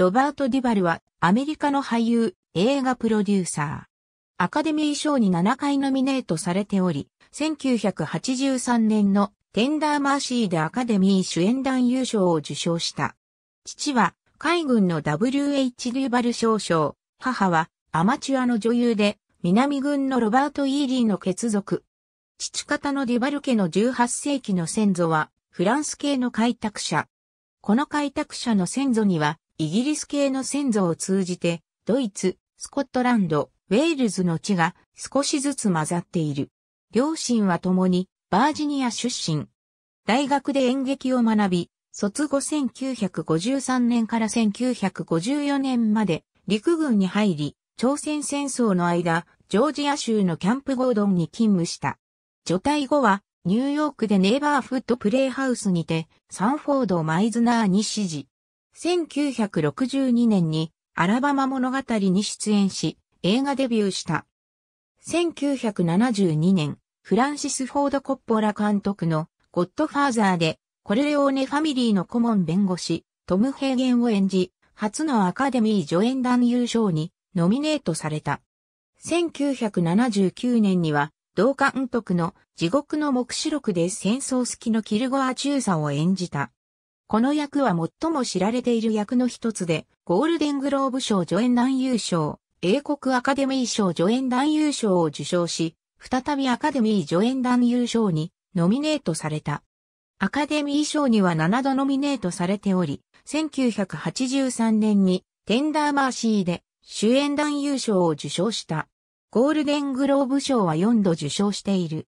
ロバート・デュヴァルはアメリカの俳優、映画プロデューサー。アカデミー賞に7回ノミネートされており、1983年のテンダーマーシーでアカデミー主演男優賞を受賞した。父は海軍の W.H. デュヴァル少将、母はアマチュアの女優で南軍のロバート・ E・リーの血族。父方のデュヴァル家の18世紀の先祖はフランス系の開拓者。この開拓者の先祖にはイギリス系の先祖を通じてドイツ、スコットランド、ウェールズの地が少しずつ混ざっている。両親は共にバージニア出身。大学で演劇を学び、卒後1953年から1954年まで陸軍に入り、朝鮮戦争の間、ジョージア州のキャンプゴードンに勤務した。除隊後は、ニューヨークでネイバーフットプレイハウスにて、サンフォード・マイズナーに指示。1962年に、アラバマ物語に出演し、映画デビューした。1972年、フランシス・フォード・コッポラ監督のゴッドファーザーで、コレレオーネファミリーの顧問弁護士、トム・ヘーゲンを演じ、初のアカデミー助演男優賞にノミネートされた。1979年には、同監督の地獄の目視録で戦争好きのキルゴア中佐を演じた。この役は最も知られている役の一つで、ゴールデングローブ賞助演男優賞、英国アカデミー賞助演男優賞を受賞し、再びアカデミー助演男優賞にノミネートされた。アカデミー賞には7度ノミネートされており、1983年にテンダーマーシーで主演男優賞を受賞した。ゴールデングローブ賞は4度受賞している。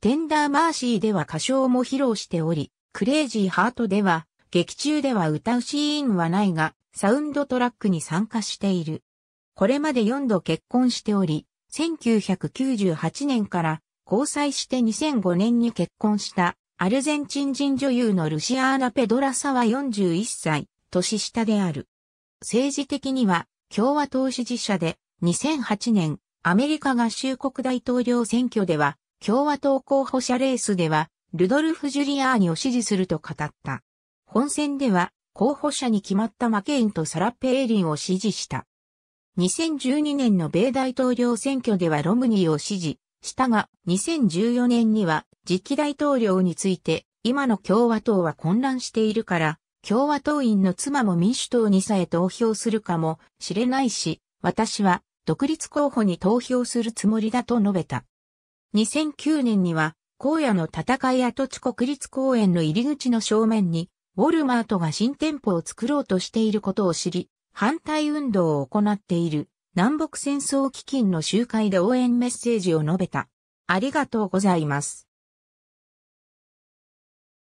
テンダーマーシーでは歌唱も披露しており、クレイジーハートでは劇中では歌うシーンはないが、サウンドトラックに参加している。これまで4度結婚しており、1998年から交際して2005年に結婚したアルゼンチン人女優のルシアーナ・ペドラサは41歳、年下である。政治的には共和党支持者で2008年アメリカ合衆国大統領選挙では共和党候補者レースではルドルフ・ジュリアーニを支持すると語った。本選では候補者に決まったマケインとサラ・ペーリンを支持した。2012年の米大統領選挙ではロムニーを支持したが、2014年には次期大統領について、今の共和党は混乱しているから、共和党員の妻も民主党にさえ投票するかもしれないし、私は独立候補に投票するつもりだと述べた。2009年には、荒野の戦い跡地国立公園の入り口の正面にウォルマートが新店舗を作ろうとしていることを知り、反対運動を行っている南北戦争基金の集会で応援メッセージを述べた。ありがとうございます。